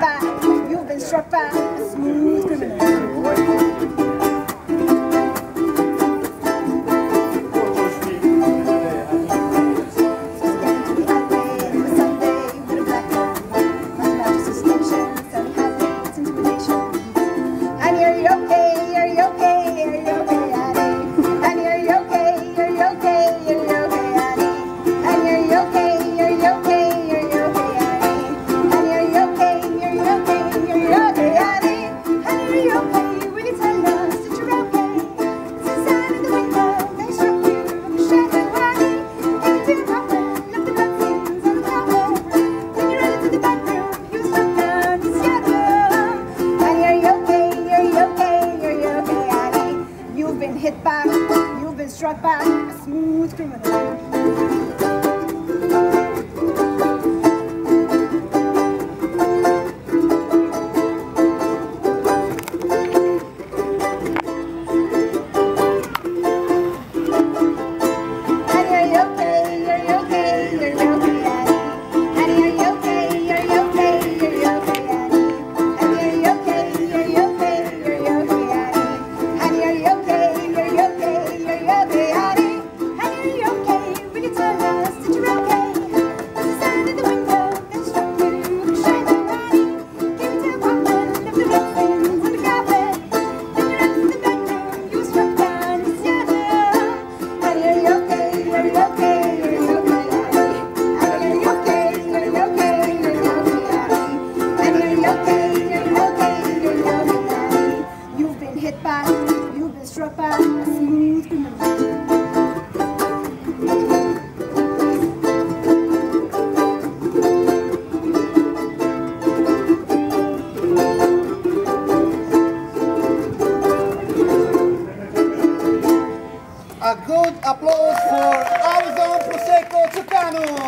By, you've been struck by a smooth criminal. By a smooth criminal. A good applause for Amazon Prosecco Tucano.